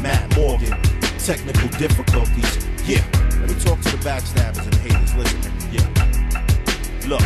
Matt Morgan, technical difficulties. Yeah, let me talk to the backstabbers and haters. Listen, yeah. Look.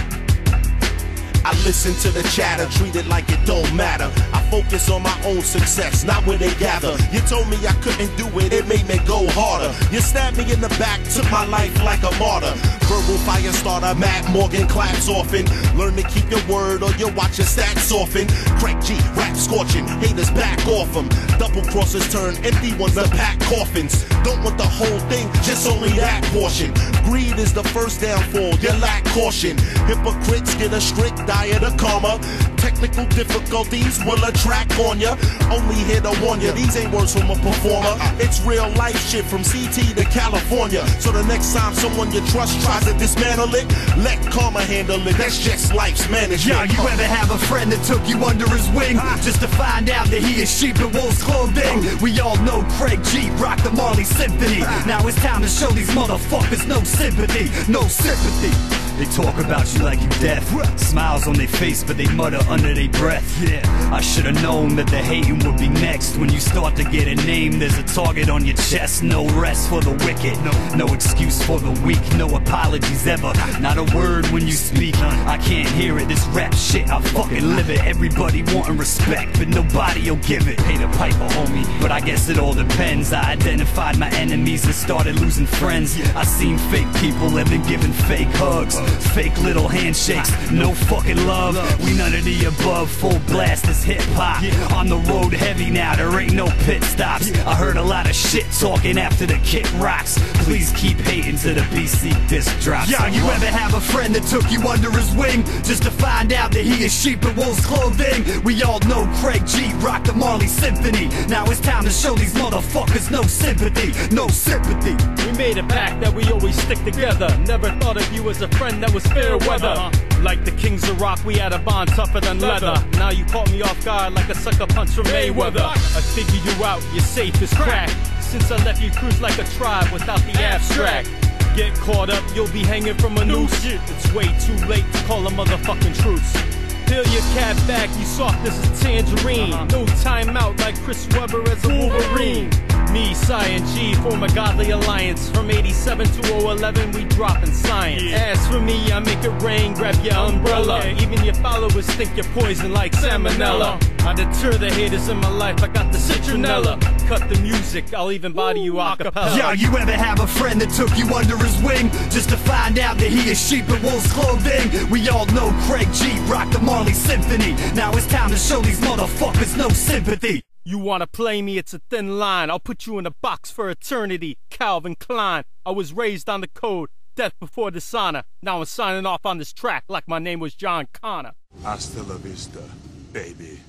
I listen to the chatter, treat it like it don't matter. I focus on my own success, not where they gather. You told me I couldn't do it, it made me go harder. You stabbed me in the back, took my life like a martyr. Verbal fire starter, Matt Morgan claps often. Learn to keep your word or you watch your stats often. Craig G, rap scorching, haters back off them. Double crosses turn empty ones to pack coffins. Don't want the whole thing, just only that portion. Greed is the first downfall, you lack caution. Hypocrites get a strict diet of karma. Technical difficulties will attract on ya. Only here to warn ya, these ain't words from a performer. It's real life shit from CT to California. So the next time someone you trust tries to dismantle it, let karma handle it. That's just life's management. Yo, ever have a friend that took you under his wing just to find out that he is sheep in wolf's clothing? We all know Craig G rock the Marley Symphony. Now it's time to show these motherfuckers no sympathy, no sympathy. They talk about you like you deaf. Smiles on their face, but they mutter under their breath. Yeah, I should've known that the hating would be next. When you start to get a name, there's a target on your chest. No rest for the wicked, no, no excuse for the weak, no apologies ever. Not a word when you speak. I can't hear it. This rap shit, I fucking live it. Everybody wanting respect, but nobody'll give it. Pay the piper, homie. But I guess it all depends. I identified my enemies and started losing friends. I seen fake people and been giving fake hugs. Fake little handshakes, no fucking love. We none of the above, full blast is hip hop. On the road heavy now, there ain't no pit stops. I heard a lot of shit talking after the kick rocks. Please keep hating to the BC disc drops. Yeah, you ever have a friend that took you under his wing just to find out that he is sheep in wolf's clothing? We all know Craig G rock the Marley Symphony. Now it's time to show these motherfuckers no sympathy, no sympathy. We made a pact that we always stick together. Never thought of you as a friend that was fair weather. Like the kings of rock, we had a bond tougher than leather. Now you caught me off guard like a sucker punch from Mayweather. I figured you out, you're safe as crack. Since I left you cruise like a tribe without the abstract. Get caught up, you'll be hanging from a noose. It's way too late to call a motherfucking truce. Peel your cat back, you soft as a tangerine. Uh-huh. No timeout like Chris Webber as a Wolverine. Me, Cy, and G form a godly alliance. From 87 to 011, we dropping in science. As for me, I make it rain, grab your umbrella. Even your followers think you're poison like salmonella. I deter the haters in my life, I got the citronella. Cut the music, I'll even body you a cappella. Yo, you ever have a friend that took you under his wing just to find out that he is sheep in wolf's clothing? We all know Craig G rock the Marley Symphony. Now it's time to show these motherfuckers no sympathy. You wanna play me, it's a thin line. I'll put you in a box for eternity. Calvin Klein. I was raised on the code. Death before dishonor. Now I'm signing off on this track like my name was John Connor. Hasta la vista, baby.